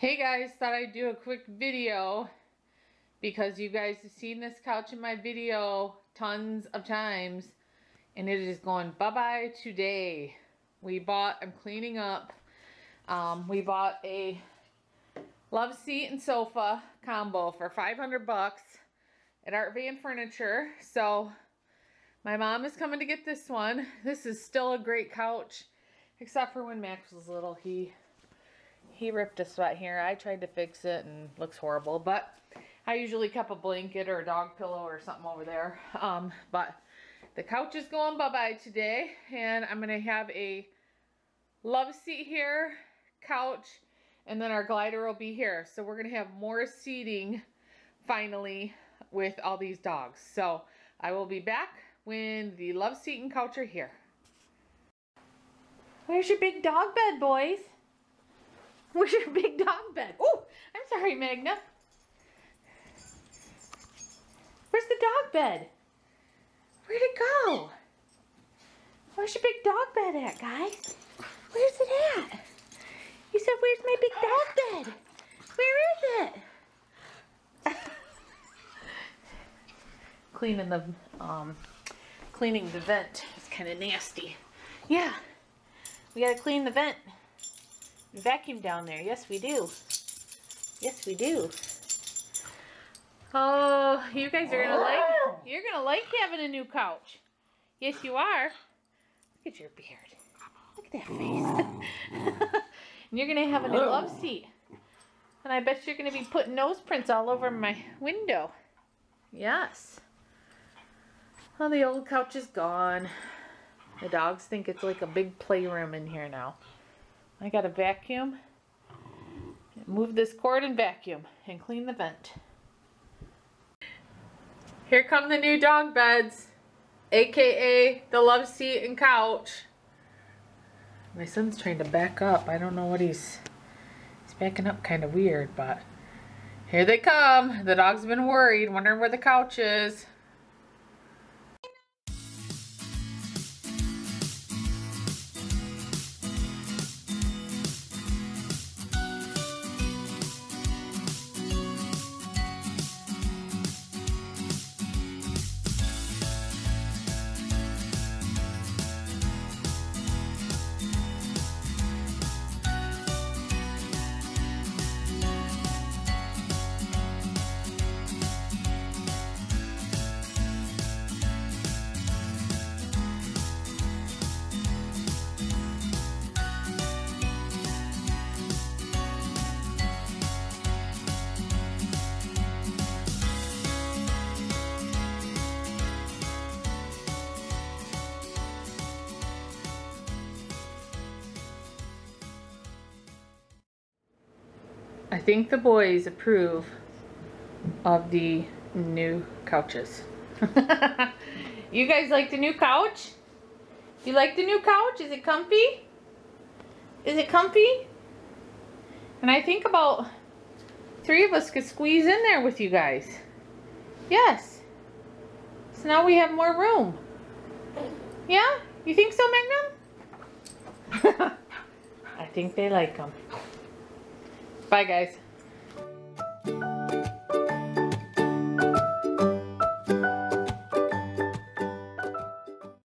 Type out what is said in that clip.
Hey guys, thought I'd do a quick video because you guys have seen this couch in my video tons of times and it is going bye-bye today. We bought, I'm cleaning up, um, we bought a love seat and sofa combo for 500 bucks at Art Van Furniture. So my mom is coming to get this one. This is still a great couch except for when Max was little. He he ripped a sweat here. I tried to fix it and looks horrible, but I usually kept a blanket or a dog pillow or something over there. Um, but the couch is going bye-bye today, and I'm going to have a love seat here, couch, and then our glider will be here. So we're going to have more seating finally with all these dogs. So I will be back when the love seat and couch are here. Where's your big dog bed, boys? Where's your big dog bed? Oh, I'm sorry, Magnum. Where's the dog bed? Where'd it go? Where's your big dog bed at, guys? Where's it at? You said, where's my big dog bed? Where is it? cleaning the, um, cleaning the vent is kind of nasty. Yeah, we gotta clean the vent vacuum down there. Yes, we do. Yes, we do. Oh, you guys are gonna like you're gonna like having a new couch. Yes, you are. Look at your beard. Look at that face. and you're gonna have a new love seat. And I bet you're gonna be putting nose prints all over my window. Yes. Well, the old couch is gone. The dogs think it's like a big playroom in here now. I got to vacuum, move this cord and vacuum and clean the vent. Here come the new dog beds, aka the love seat and couch. My son's trying to back up. I don't know what he's, he's backing up kind of weird, but here they come. The dog's been worried, wondering where the couch is. I think the boys approve of the new couches. you guys like the new couch? You like the new couch? Is it comfy? Is it comfy? And I think about three of us could squeeze in there with you guys. Yes. So now we have more room. Yeah? You think so, Magnum? I think they like them. Bye, guys.